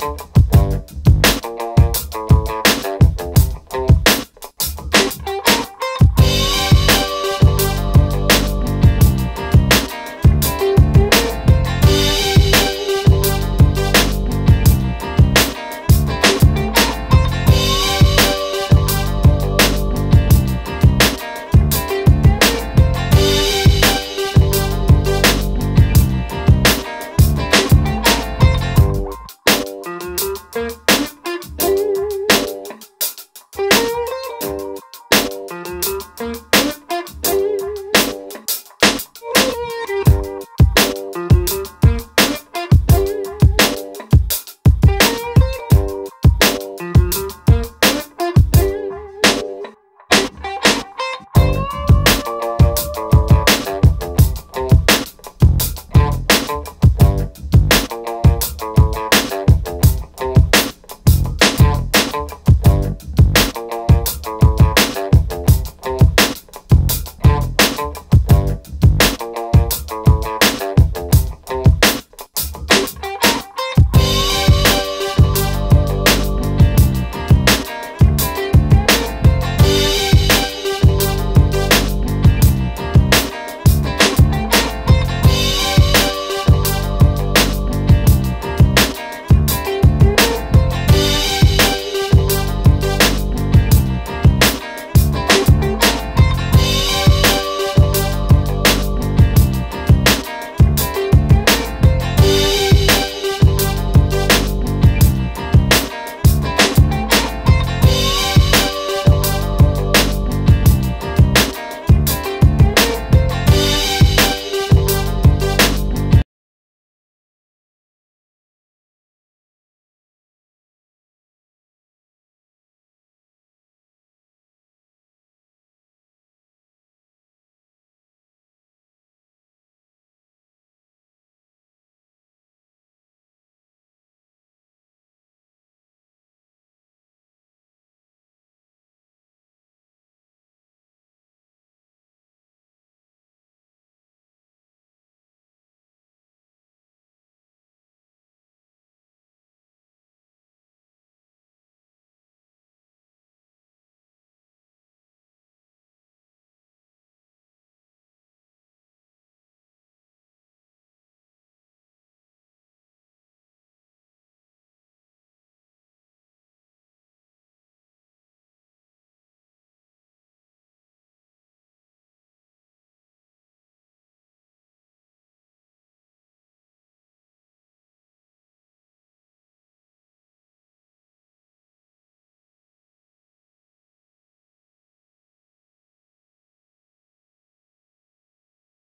Bye.